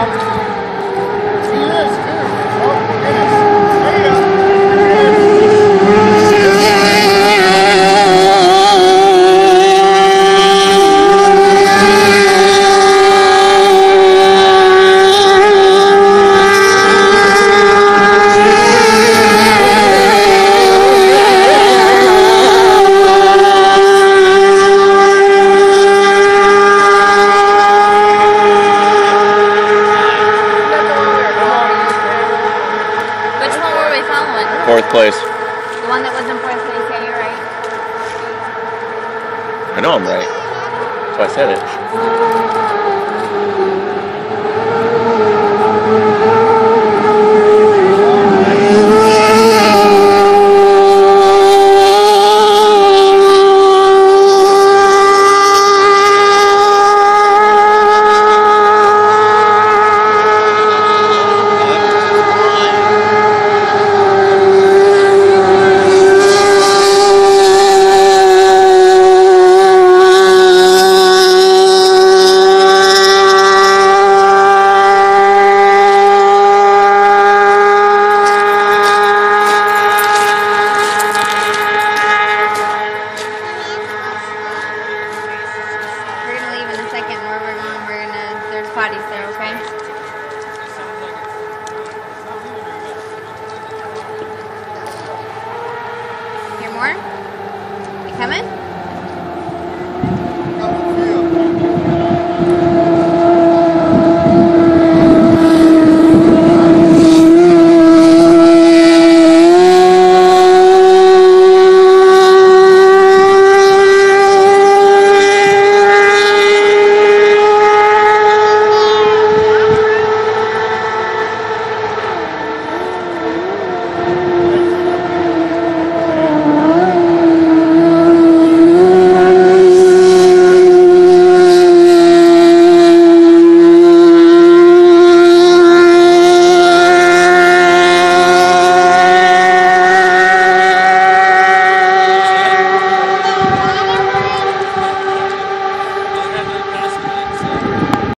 He Fourth place. The one that was in fourth place. Yeah, you're right. I know I'm right. So I said it. bodies there, okay? Hear more? You coming?